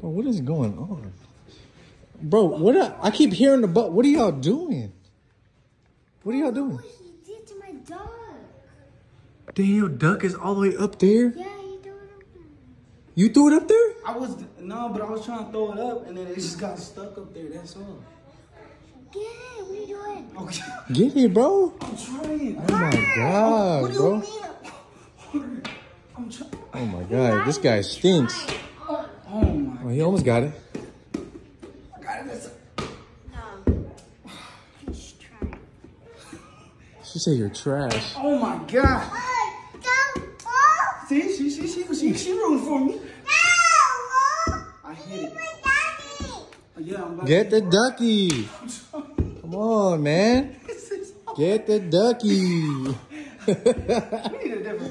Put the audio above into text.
Bro, what is going on? Bro, what are, I keep hearing the butt. What are y'all doing? What are y'all doing? What he did to my dog? Damn, duck is all the way up there. Yeah, he threw it up You threw it up there? I was no, but I was trying to throw it up, and then it just got stuck up there. That's all. Get it. What are you doing? Okay, Get it, bro. I'm trying. Oh my god, what do bro. you mean? I'm trying. Oh my god, this guy stinks. Oh! He almost got it. I got it. That's- No. He's trying. She said you're trash. Oh my god! Go! See, she, she, she, she, she rooting for me. No! I hit it. Daddy! Yeah, I'm about Get the ducky. Come on, man. to. Get the ducky.